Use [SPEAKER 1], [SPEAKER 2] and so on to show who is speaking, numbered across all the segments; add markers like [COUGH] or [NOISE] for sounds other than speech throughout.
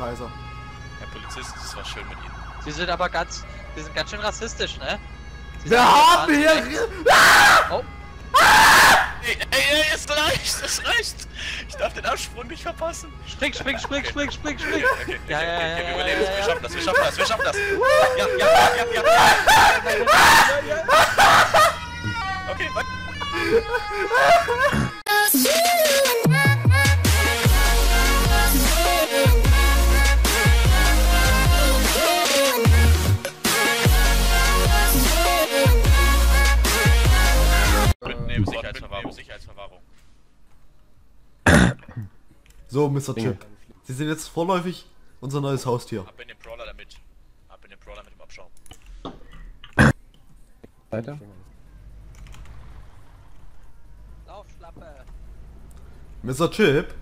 [SPEAKER 1] Scheiße.
[SPEAKER 2] Herr Polizist, es war schön mit Ihnen.
[SPEAKER 3] Sie sind aber ganz, Sie sind ganz schön rassistisch, ne? Sie
[SPEAKER 1] Wir haben hier...
[SPEAKER 3] recht- Oh,
[SPEAKER 2] Ey, ey, ey, es reicht, es reicht! Ich darf den Absprung nicht verpassen.
[SPEAKER 3] spring, spring, spring, spring, spring, spring.
[SPEAKER 2] Okay, okay,
[SPEAKER 3] Ja,
[SPEAKER 2] okay,
[SPEAKER 3] ja,
[SPEAKER 2] okay,
[SPEAKER 3] ja,
[SPEAKER 2] wir
[SPEAKER 3] ja,
[SPEAKER 2] überleben
[SPEAKER 3] ja,
[SPEAKER 2] es, wir
[SPEAKER 3] ja.
[SPEAKER 2] schaffen das, wir schaffen das, wir schaffen das! Ja, ja, ja, ja, ja, ja! [LAUGHS] Okay, weiter. [LAUGHS]
[SPEAKER 1] So, Mr.
[SPEAKER 4] Dinge.
[SPEAKER 1] Chip. Sie sind jetzt vorläufig unser neues Haustier.
[SPEAKER 2] Ab in den Brawler damit. Ab in den Brawler mit dem Abschaum.
[SPEAKER 4] Weiter?
[SPEAKER 3] Laufschlappe.
[SPEAKER 1] Mr. Chip?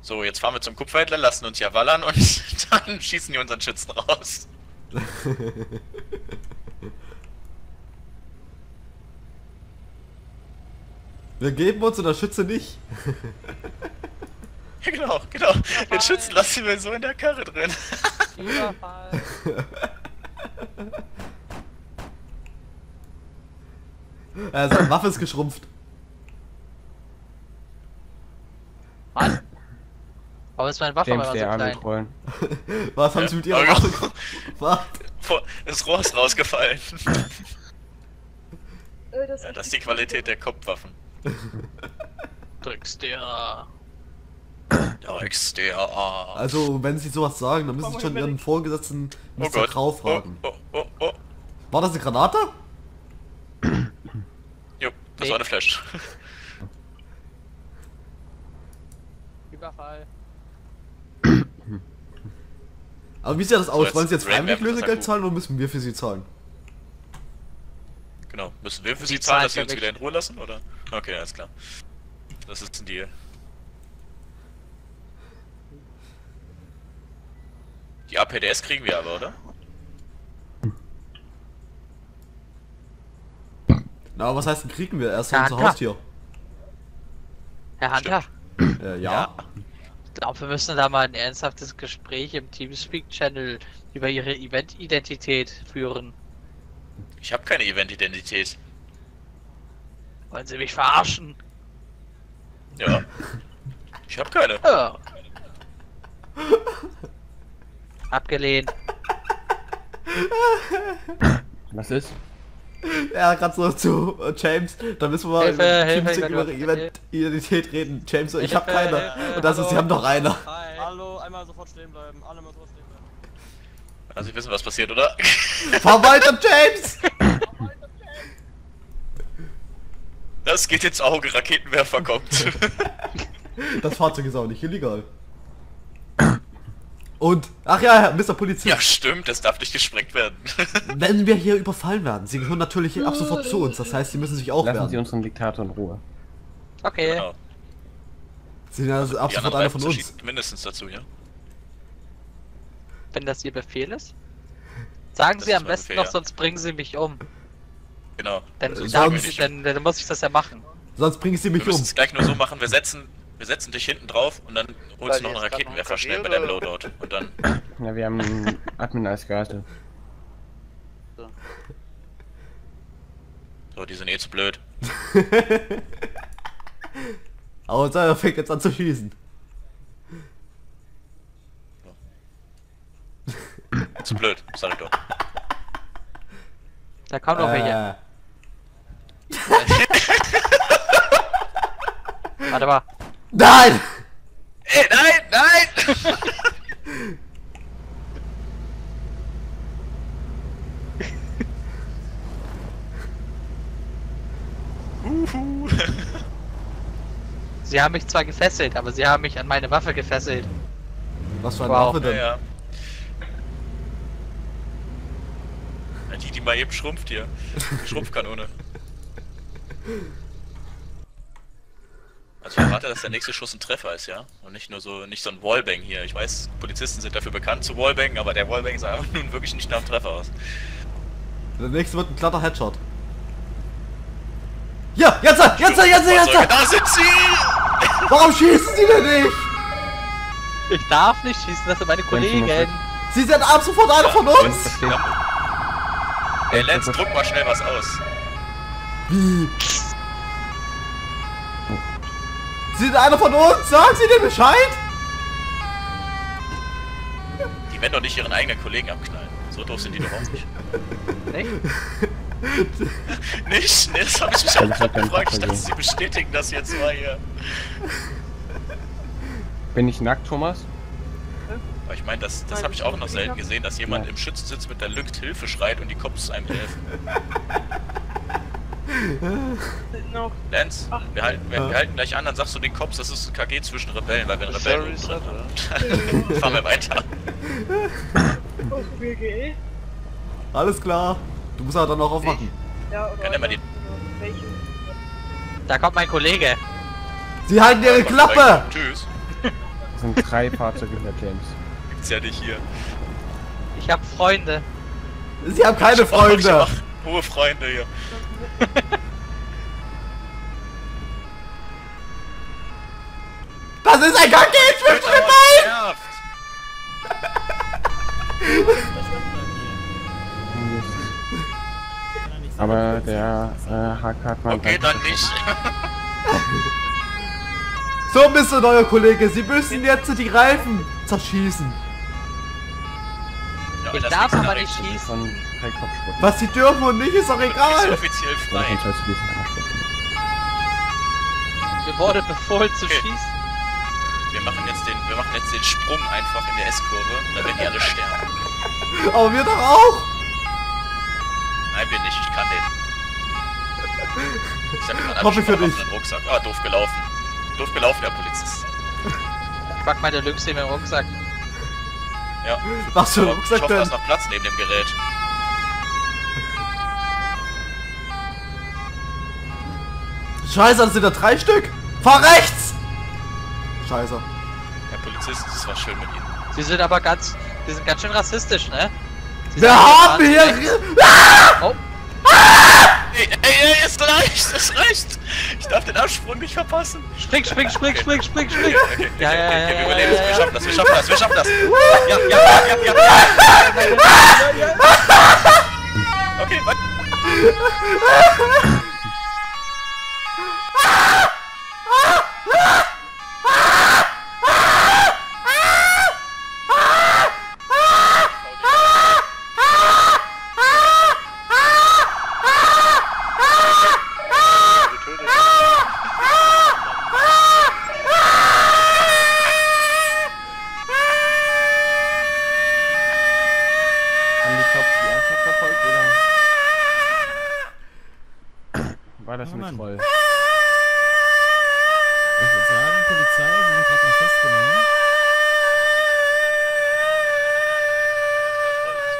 [SPEAKER 2] So, jetzt fahren wir zum Kupferhändler, lassen uns ja wallern und [LAUGHS] dann schießen die unseren Schützen raus. [LAUGHS]
[SPEAKER 1] Wir geben uns in der Schütze nicht.
[SPEAKER 2] Ja, [LAUGHS] genau, genau. Den Schützen lassen wir so in der Karre drin.
[SPEAKER 3] Überfall.
[SPEAKER 1] Äh, seine Waffe ist geschrumpft.
[SPEAKER 3] Mann. Aber ist meine Waffe
[SPEAKER 4] James,
[SPEAKER 3] aber
[SPEAKER 4] der
[SPEAKER 3] so klein.
[SPEAKER 4] trollen. [LAUGHS]
[SPEAKER 1] Was haben Sie mit Ihrer
[SPEAKER 2] Ja.
[SPEAKER 1] Waffe gemacht?
[SPEAKER 2] Das Rohr ist rausgefallen.
[SPEAKER 5] Das [LAUGHS]
[SPEAKER 2] Ja, das ist die Qualität der Kopfwaffen.
[SPEAKER 3] Drückst dir.
[SPEAKER 2] Drückst der A.
[SPEAKER 1] Also, wenn Sie sowas sagen, dann müssen Sie schon Ihren Vorgesetzten
[SPEAKER 2] Oh
[SPEAKER 1] Mr.
[SPEAKER 2] Gott.
[SPEAKER 1] Grau
[SPEAKER 2] Oh,
[SPEAKER 1] fragen.
[SPEAKER 2] oh, oh, oh.
[SPEAKER 1] War das eine Granate?
[SPEAKER 2] Jo, das
[SPEAKER 3] Nee.
[SPEAKER 2] war eine Flash.
[SPEAKER 3] Überfall.
[SPEAKER 1] Aber wie sieht das aus?
[SPEAKER 2] jetzt
[SPEAKER 1] Wollen Sie jetzt freiwillig Lösegeld zahlen oder müssen wir für Sie zahlen?
[SPEAKER 2] Genau. Müssen wir für Sie zahlen,
[SPEAKER 3] zahlen
[SPEAKER 2] dass Sie uns
[SPEAKER 3] mich.
[SPEAKER 2] wieder in Ruhe lassen, oder? Okay, alles klar. Das ist ein Deal. Die APDS kriegen wir aber, oder?
[SPEAKER 1] Na, aber was heißt denn kriegen wir? Erst
[SPEAKER 3] Ja,
[SPEAKER 1] unser. Haustier.
[SPEAKER 3] Herr Hunter,
[SPEAKER 1] Äh, ja.
[SPEAKER 3] ich glaube, wir müssen da mal ein ernsthaftes Gespräch im Teamspeak-Channel über Ihre Event-Identität führen.
[SPEAKER 2] Ich habe keine Event-Identität.
[SPEAKER 3] Wollen Sie mich verarschen?
[SPEAKER 2] Ja. Ich habe keine.
[SPEAKER 3] Ja. Abgelehnt.
[SPEAKER 4] Was ist?
[SPEAKER 1] Ja, gerade so zu äh, James, da müssen wir mal
[SPEAKER 3] Hilfe,
[SPEAKER 1] im
[SPEAKER 3] Hilfe, ich
[SPEAKER 1] über
[SPEAKER 3] bin
[SPEAKER 1] ihre
[SPEAKER 3] nur-
[SPEAKER 1] Identität reden. James, ich hab
[SPEAKER 3] Hilfe,
[SPEAKER 1] keine.
[SPEAKER 3] Hilfe,
[SPEAKER 1] Und das ist, sie haben doch einer.
[SPEAKER 3] Hi.
[SPEAKER 6] Hallo, einmal sofort stehen bleiben. Alle mal sofort stehen bleiben.
[SPEAKER 2] Also, Sie wissen, was passiert, oder? [LAUGHS]
[SPEAKER 1] Fahr weiter, James!
[SPEAKER 2] Das geht ins Auge, Raketenwerfer kommt. [LAUGHS]
[SPEAKER 1] Das Fahrzeug ist auch nicht illegal. Und, ach ja, Mr. Polizist,
[SPEAKER 2] ja, stimmt, das darf nicht gesprengt werden. [LAUGHS]
[SPEAKER 1] wenn wir hier überfallen werden, Sie gehören natürlich ab sofort zu uns. Das heißt, Sie müssen sich auch
[SPEAKER 4] Lassen Sie
[SPEAKER 1] wehren.
[SPEAKER 4] unseren Diktator in Ruhe.
[SPEAKER 3] Okay.
[SPEAKER 2] Genau.
[SPEAKER 1] Sie sind ja ab sofort einer von uns.
[SPEAKER 2] mindestens dazu, ja?
[SPEAKER 3] Wenn das Ihr Befehl ist? Sagen
[SPEAKER 2] Das
[SPEAKER 3] Sie am besten
[SPEAKER 2] Befehl,
[SPEAKER 3] noch,
[SPEAKER 2] ja.
[SPEAKER 3] sonst bringen Sie mich um.
[SPEAKER 2] Genau.
[SPEAKER 3] Dann,
[SPEAKER 1] Äh,
[SPEAKER 3] dann, dann, dann muss ich das ja machen.
[SPEAKER 1] Sonst bringen Sie
[SPEAKER 2] Wir
[SPEAKER 1] mich
[SPEAKER 2] müssen
[SPEAKER 1] um.
[SPEAKER 2] es gleich nur so machen, wir setzen, wir setzen dich hinten drauf und dann holst du noch einen Raketenwerfer schnell bei deinem Loadout. Und dann, [CLEARS THROAT]
[SPEAKER 4] Ja, wir haben einen Admin als Garte.
[SPEAKER 2] so, die sind eh zu blöd. [LAUGHS]
[SPEAKER 1] Aber er fängt jetzt an zu schießen.
[SPEAKER 2] Zu blöd, sag ich doch.
[SPEAKER 3] Da kommt noch welche.
[SPEAKER 1] Äh,
[SPEAKER 3] Warte mal.
[SPEAKER 1] nein!
[SPEAKER 2] Ey, nein, nein! Uhu.
[SPEAKER 3] Sie haben mich zwar gefesselt, aber Sie haben mich an meine Waffe gefesselt.
[SPEAKER 1] Was für eine
[SPEAKER 3] Wow.
[SPEAKER 1] Waffe denn?
[SPEAKER 2] ja. Ja, Die, die mal eben schrumpft hier. Schrumpfkanone. Also ich erwarte, dass der nächste Schuss ein Treffer ist, ja? Und nicht nur so, nicht so ein Wallbang hier. Ich weiß, Polizisten sind dafür bekannt zu Wallbang, aber der Wallbang sah [LAUGHS] nun wirklich nicht nach einem Treffer aus.
[SPEAKER 1] Der nächste wird ein glatter Headshot. Ja, jetzt, jetzt, jetzt, jetzt,
[SPEAKER 2] Fahrzeuge,
[SPEAKER 1] jetzt!
[SPEAKER 2] Da sind sie!
[SPEAKER 1] Warum schießen Sie denn nicht?
[SPEAKER 3] Ich darf nicht schießen, das sind meine Kollegen.
[SPEAKER 1] Sie sind ab sofort einer von uns!
[SPEAKER 2] Ey, Lenz, druck mal schnell was aus.
[SPEAKER 1] Sind einer von uns! Sagen Sie dem Bescheid!
[SPEAKER 2] Die werden doch nicht ihren eigenen Kollegen abknallen. So doof sind die doch auch nicht.
[SPEAKER 3] Echt? [LAUGHS]
[SPEAKER 2] Nicht? Nee, das hab ich mich auch gerade gefragt. Ich dachte, sie bestätigen das jetzt mal hier.
[SPEAKER 4] Bin ich nackt, Thomas?
[SPEAKER 2] Aber ich meine, das, das habe ich auch noch selten gesehen, dass jemand
[SPEAKER 4] Ja.
[SPEAKER 2] im Schützensitz mit der Lügt Hilfe schreit und die Cops einem helfen. Lenz, wir halten, wir, wir halten gleich an, dann sagst du den Cops, das ist ein KG zwischen Rebellen, weil wir einen Rebellen drin haben. [LAUGHS] Fahren wir weiter.
[SPEAKER 5] Oh, BGE?
[SPEAKER 1] Alles klar. Du musst aber dann noch aufmachen.
[SPEAKER 5] Ja, oder?
[SPEAKER 2] Kann der mal
[SPEAKER 5] Welche?
[SPEAKER 3] Da kommt mein Kollege.
[SPEAKER 1] Sie halten ihre Klappe!
[SPEAKER 2] Tschüss.
[SPEAKER 4] Das sind drei Fahrzeuge hier, James.
[SPEAKER 2] Gibt's ja nicht hier.
[SPEAKER 3] Ich hab Freunde.
[SPEAKER 1] Sie haben keine
[SPEAKER 2] Ich hab auch- Ich
[SPEAKER 1] Freunde!
[SPEAKER 2] hohe Freunde hier.
[SPEAKER 1] Das ist ein
[SPEAKER 2] Alter,
[SPEAKER 1] Rebellen!
[SPEAKER 2] nervt.
[SPEAKER 4] Aber der äh, Hack hat man.
[SPEAKER 2] Okay, dann nicht.
[SPEAKER 1] So, Mr. Neuer Kollege, Sie müssen jetzt die Reifen zerschießen.
[SPEAKER 2] Ja,
[SPEAKER 3] Ich darf aber nicht schießen.
[SPEAKER 1] Was Sie dürfen und nicht, ist doch egal.
[SPEAKER 2] offiziell
[SPEAKER 4] Oder
[SPEAKER 2] frei.
[SPEAKER 3] Mir wurde befohlen zu
[SPEAKER 2] Okay.
[SPEAKER 3] schießen.
[SPEAKER 2] Wir machen jetzt den, wir machen jetzt den Sprung einfach in der S-Kurve, da werden die alle sterben. [LAUGHS]
[SPEAKER 1] Aber wir doch auch.
[SPEAKER 2] Nein, wir nicht, ich kann den. Ich hab gerade [LAUGHS]
[SPEAKER 1] Hoffe für dich.
[SPEAKER 2] den Rucksack. Ah, doof gelaufen. Doof gelaufen, der Polizist.
[SPEAKER 3] Ich pack meine Lynx in den Rucksack.
[SPEAKER 2] Ja.
[SPEAKER 1] Was für ein
[SPEAKER 2] Aber ich
[SPEAKER 1] Rucksack
[SPEAKER 2] hoffe, da ist noch Platz neben dem Gerät.
[SPEAKER 1] Scheiße, das sind da drei Stück. Fahr rechts! Scheiße.
[SPEAKER 2] Herr Polizist, es war schön mit Ihnen.
[SPEAKER 3] Sie sind aber ganz, sie sind ganz schön rassistisch, ne? Sie
[SPEAKER 1] Wir haben hier...
[SPEAKER 3] rechts. Oh,
[SPEAKER 2] Ey, ey, ey, es reicht, Absprung nicht verpassen.
[SPEAKER 3] spring, spring, spring, spring, spring, spring. Ja, ja, ja,
[SPEAKER 2] wir
[SPEAKER 3] ja,
[SPEAKER 2] überleben
[SPEAKER 3] ja,
[SPEAKER 2] es, wir
[SPEAKER 3] ja.
[SPEAKER 2] schaffen das, wir schaffen das, wir schaffen das! Ja, ja, ja, ja, ja! Okay, weiter.
[SPEAKER 4] Haben [LAUGHS] War das mit
[SPEAKER 7] Mann.
[SPEAKER 4] Troll?
[SPEAKER 7] Ich würde sagen, Polizei, Sie sind gerade mal festgenommen.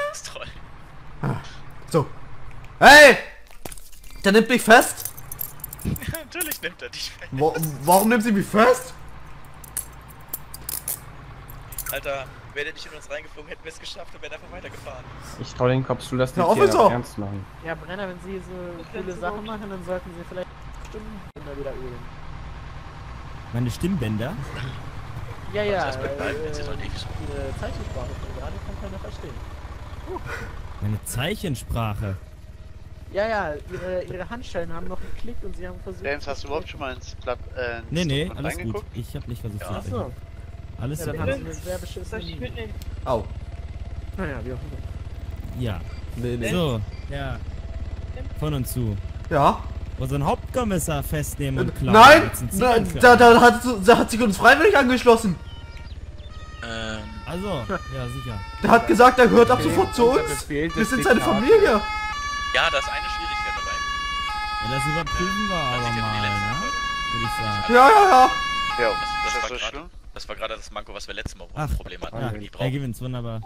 [SPEAKER 2] Das ist toll.
[SPEAKER 1] So. Hey! Der nimmt mich fest. [LAUGHS]
[SPEAKER 2] Natürlich nimmt er dich weg.
[SPEAKER 1] Wo, warum nimmt sie mich fest?
[SPEAKER 2] Alter, wäre der nicht in uns reingeflogen, hätten wir es geschafft und wären einfach weitergefahren.
[SPEAKER 4] Ich trau den Cops zu, dass die
[SPEAKER 1] Herr
[SPEAKER 4] hier noch ernst machen.
[SPEAKER 8] Ja, Brenner, wenn Sie so coole Sachen machen, dann sollten Sie vielleicht Stimmbänder wieder ölen.
[SPEAKER 7] Meine Stimmbänder.
[SPEAKER 8] Ja, ja,
[SPEAKER 2] das Balken,
[SPEAKER 8] äh,
[SPEAKER 2] halt ewig so.
[SPEAKER 8] Ihre Zeichensprache von gerade kann keiner verstehen.
[SPEAKER 7] Meine Zeichensprache.
[SPEAKER 8] Ja, ja, Ihre, Ihre Handschellen haben noch geklickt und Sie haben versucht...
[SPEAKER 9] James, hast du überhaupt schon mal ins Blatt, äh, ins
[SPEAKER 7] Nee, nee, alles gut. Ich habe nicht versucht
[SPEAKER 2] Ja.
[SPEAKER 7] zu. Alles
[SPEAKER 8] ja, dann
[SPEAKER 7] super.
[SPEAKER 8] haben Sie eine sehr beschissene Linie.
[SPEAKER 5] mitnehmen?
[SPEAKER 1] Au.
[SPEAKER 8] Naja, wie auch immer.
[SPEAKER 7] Ja.
[SPEAKER 1] Nee, nee.
[SPEAKER 7] So, ja. Von und zu.
[SPEAKER 1] Ja.
[SPEAKER 7] Unseren Hauptkommissar festnehmen und klauen.
[SPEAKER 1] Nein!
[SPEAKER 7] Für-
[SPEAKER 1] da, da, hat, da hat sich uns freiwillig angeschlossen.
[SPEAKER 2] Ähm,
[SPEAKER 7] Also, ja, sicher.
[SPEAKER 1] Der hat gesagt, er gehört ab sofort zu uns. Wir sind seine. Familie.
[SPEAKER 2] ja, da ist eine Schwierigkeit dabei.
[SPEAKER 7] Ja, das überprüfen wir aber mal, ne? Würde ich sagen.
[SPEAKER 1] Ja, ja, ja.
[SPEAKER 9] Ja,
[SPEAKER 2] Das- das
[SPEAKER 9] ist
[SPEAKER 2] war
[SPEAKER 9] das so
[SPEAKER 2] grad-
[SPEAKER 9] schlimm?
[SPEAKER 2] Das war gerade das Manko, was wir letztes Mal
[SPEAKER 7] Ach,
[SPEAKER 2] Problem hatten.
[SPEAKER 7] Ja,
[SPEAKER 2] die
[SPEAKER 7] er
[SPEAKER 2] brauchen.
[SPEAKER 7] gewinnt, wunderbar.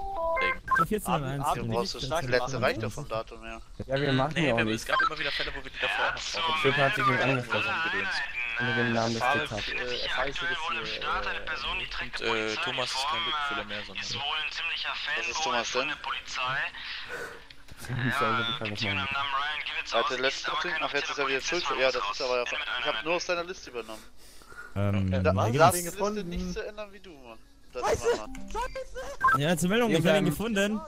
[SPEAKER 7] So, 14 und 1.
[SPEAKER 6] Abend-
[SPEAKER 9] Du brauchst das
[SPEAKER 6] stark
[SPEAKER 9] letzte reicht doch vom Datum her.
[SPEAKER 4] Ja, wir machen
[SPEAKER 2] Nee,
[SPEAKER 4] ja auch
[SPEAKER 2] wir, es gab immer wieder Fälle, wo wir die davor haben.
[SPEAKER 4] Der Typ hat sich mit angefangen.
[SPEAKER 2] Gedöns.
[SPEAKER 4] Unter dem Namen des Diktators.
[SPEAKER 6] äh, erfahre ich jetzt hier,
[SPEAKER 2] Und
[SPEAKER 6] äh,
[SPEAKER 2] äh, Thomas ist kein Lückenfüller mehr, sondern
[SPEAKER 9] Was ist Thomas denn?
[SPEAKER 4] Ich soll so die Frage machen.
[SPEAKER 9] Seit der letzten Ding? Ach, jetzt ist er wieder zurück. Ja, das ist aber. Ich habe nur aus deiner Liste übernommen.
[SPEAKER 7] Ähm,
[SPEAKER 9] Da,
[SPEAKER 7] da
[SPEAKER 9] Das
[SPEAKER 8] ihn
[SPEAKER 9] Liste
[SPEAKER 8] gefunden.
[SPEAKER 9] nicht so ändern wie du, Mann. Das machen wir.
[SPEAKER 7] Ja, zur Meldung,
[SPEAKER 4] Wir
[SPEAKER 7] ich habe ihn gefunden.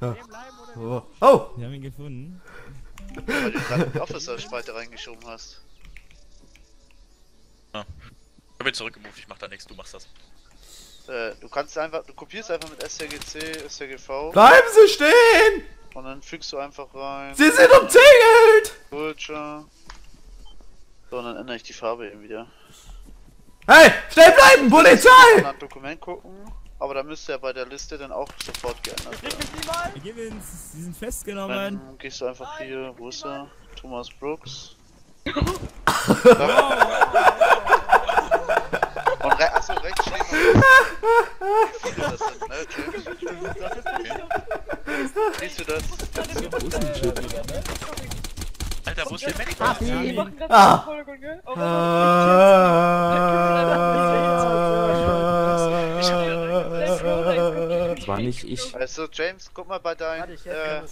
[SPEAKER 1] Oh. oh!
[SPEAKER 7] Wir haben ihn gefunden.
[SPEAKER 9] Weil du gerade die Officer-Spalte reingeschoben hast.
[SPEAKER 2] Ich hab ihn zurückgemoved, ich mach da nichts, du machst das.
[SPEAKER 9] Äh, du kannst einfach, du kopierst einfach mit STGC, STGV
[SPEAKER 1] Bleiben Sie stehen!
[SPEAKER 9] und dann fügst du einfach rein.
[SPEAKER 1] Sie sind umzingelt!
[SPEAKER 9] Culture. So, und dann ändere ich die Farbe eben wieder.
[SPEAKER 1] Hey! Stehen bleiben! Polizei!
[SPEAKER 9] Nach Dokument gucken. Aber da müsste ja bei der Liste dann auch sofort geändert werden.
[SPEAKER 7] Wir geben ihn, sie sind festgenommen.
[SPEAKER 9] Dann gehst du einfach hier, wo ist er? Thomas Brooks. [LAUGHS] Und re achso, rechts steht noch. Das sind, ne, James? Siehst du das?
[SPEAKER 2] Alter, wo ist der Medic?
[SPEAKER 5] Wir machen das
[SPEAKER 1] Ah.
[SPEAKER 5] Vordergrund, gell? Oh,
[SPEAKER 10] Das war nicht ich.
[SPEAKER 9] Also, James, guck mal bei
[SPEAKER 8] hätte
[SPEAKER 9] äh,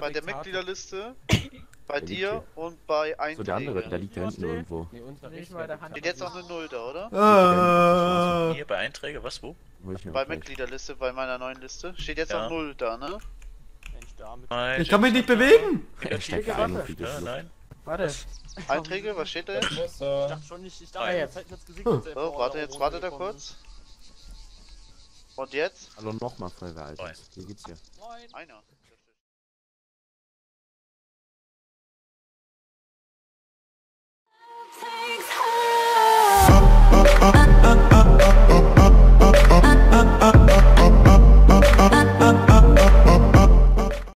[SPEAKER 9] bei der Mitgliederliste, bei dir und bei
[SPEAKER 10] So der andere, der liegt da hinten irgendwo.
[SPEAKER 9] Steht jetzt noch eine Null da, oder?
[SPEAKER 1] Äh,
[SPEAKER 2] Hier bei Einträge, was, wo?
[SPEAKER 9] Bei Mitgliederliste, bei meiner neuen Liste. Steht jetzt
[SPEAKER 2] Ja.
[SPEAKER 9] noch Null da, ne?
[SPEAKER 2] Nein.
[SPEAKER 1] ich kann mich nicht bewegen!
[SPEAKER 10] Er ein und wie
[SPEAKER 2] Ja,
[SPEAKER 10] das
[SPEAKER 2] nein.
[SPEAKER 8] Warte.
[SPEAKER 9] Einträge, was steht da jetzt?
[SPEAKER 6] schon nicht, ich
[SPEAKER 8] Ah, jetzt.
[SPEAKER 1] Hm.
[SPEAKER 9] So, warte, jetzt warte da kurz. Und jetzt?
[SPEAKER 10] Hallo nochmal, Feuerwehr, Alter. Wie geht's dir?
[SPEAKER 9] Einer.